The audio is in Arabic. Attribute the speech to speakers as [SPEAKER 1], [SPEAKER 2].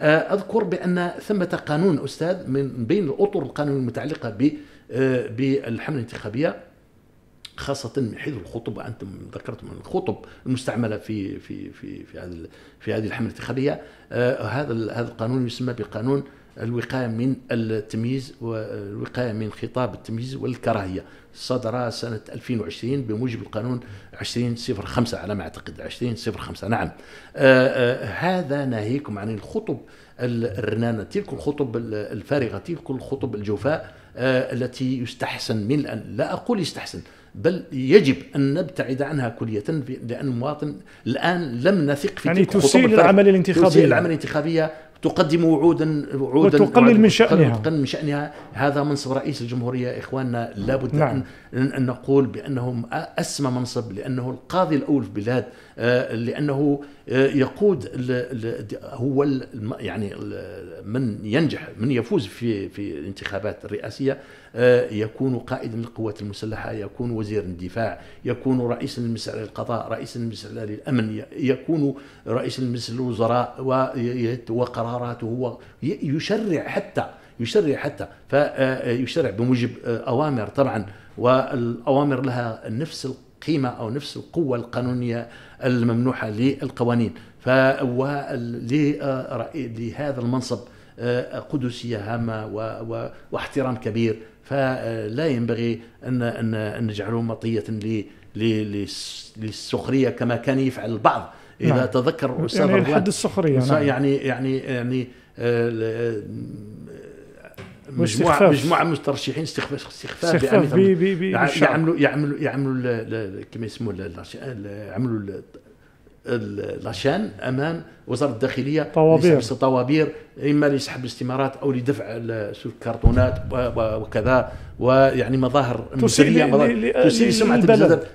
[SPEAKER 1] أذكر بأن ثمة قانون أستاذ من بين الأطر القانونيه المتعلقة بالحملة الانتخابية خاصة من حيث الخطب وأنتم ذكرتم الخطب المستعملة في في في في هذه في هذه الحملة الانتخابية. آه هذا هذا القانون يسمى بقانون الوقاية من التمييز والوقاية من خطاب التمييز والكراهية. صدر سنة 2020 بموجب القانون 2005 على ما أعتقد. 2005 نعم. آه آه هذا ناهيكم عن الخطب الرنانة تلك الخطب الفارغة تلك الخطب الجوفاء آه التي يستحسن من أن لا أقول يستحسن بل يجب أن نبتعد عنها كلية لأن المواطن الآن لم نثق
[SPEAKER 2] في يعني تسيء العملية الانتخابية.
[SPEAKER 1] تسيء العملية الانتخابية. تقدم وعودا وعودا
[SPEAKER 2] وتقلل من شأنها.
[SPEAKER 1] تقلل من شأنها. هذا منصب رئيس الجمهورية إخواننا لابد نعم. أن, أن نقول بأنه أسمى منصب لأنه القاضي الأول في البلاد آه، لأنه آه، يقود هو يعني من ينجح من يفوز في في الانتخابات الرئاسية آه، يكون قائدا للقوات المسلحة يكون وزير الدفاع يكون رئيس المجلس للقضاء رئيس المجلس للأمن يكون رئيس المجلس للوزراء وقراراته هو يشرع حتى يشرع حتى. فيشرع بموجب أوامر طبعا والأوامر لها نفس القيمة أو نفس القوة القانونية الممنوحة للقوانين. لهذا المنصب قدسية هامة واحترام كبير. فلا ينبغي أن أن نجعله مطية للسخرية كما كان يفعل البعض. إذا نعم. تذكر
[SPEAKER 2] أستاذ يعني الحد السخرية
[SPEAKER 1] نعم. يعني. يعني يعني آه، مجموعه مجموعة من المترشحين استخفاف
[SPEAKER 2] استخفاف يعملوا
[SPEAKER 1] يعملوا يعملوا كما يسموه يعملوا لاشان أمام وزارة الداخلية
[SPEAKER 2] طوابير.
[SPEAKER 1] طوابير إما لسحب الاستمارات أو لدفع الكرتونات وكذا ويعني مظاهر
[SPEAKER 2] تسيء لسمعة
[SPEAKER 1] البلد.